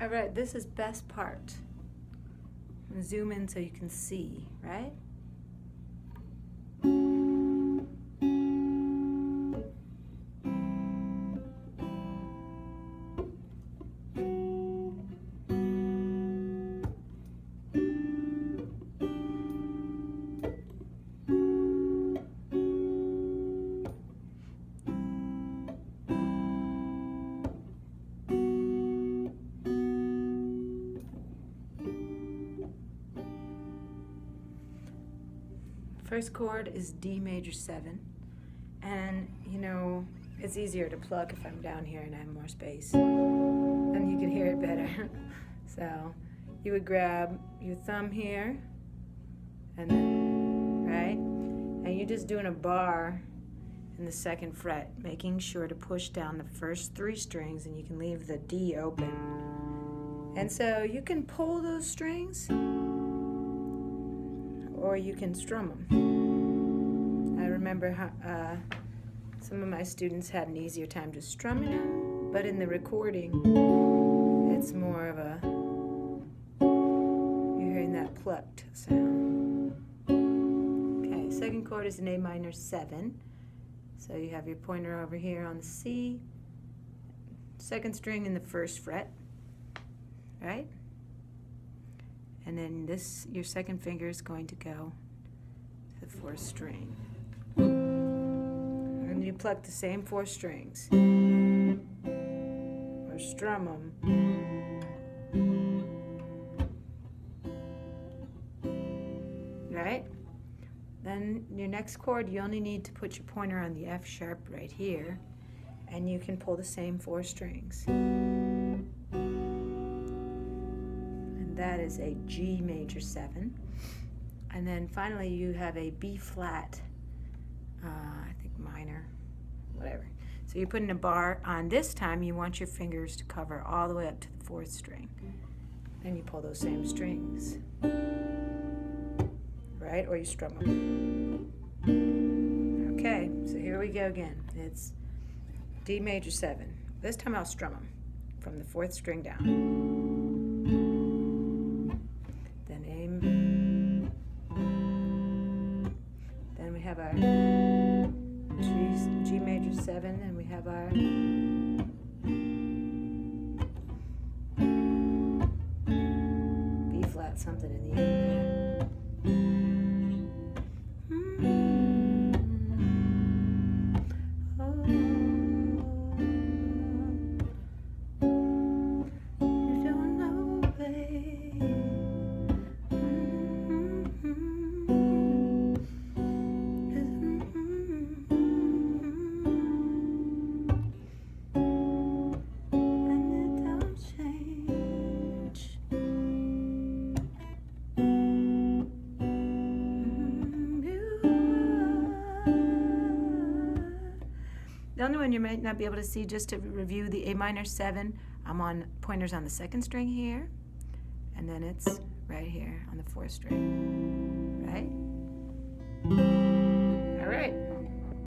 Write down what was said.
All right, this is best part. Zoom in so you can see, right? First chord is D major 7. And, you know, it's easier to pluck if I'm down here and I have more space. And you can hear it better. so you would grab your thumb here, and then, right? And you're just doing a bar in the second fret, making sure to push down the first three strings and you can leave the D open. And so you can pull those strings or you can strum them. I remember how, uh, some of my students had an easier time just strumming them, but in the recording, it's more of a, you're hearing that plucked sound. Okay, second chord is an A minor 7. So you have your pointer over here on the C, second string in the first fret, right? And then this your second finger is going to go to the fourth string. And you pluck the same four strings. Or strum them right? Then your next chord you only need to put your pointer on the F sharp right here and you can pull the same four strings that is a G major 7. And then finally you have a B flat, uh, I think minor, whatever. So you're putting a bar on this time, you want your fingers to cover all the way up to the fourth string. Then you pull those same strings, right? Or you strum them. Okay, so here we go again. It's D major 7. This time I'll strum them from the fourth string down. G, G major 7 and we have our only one you might not be able to see, just to review the A minor 7, I'm on pointers on the second string here, and then it's right here on the fourth string, right? All right.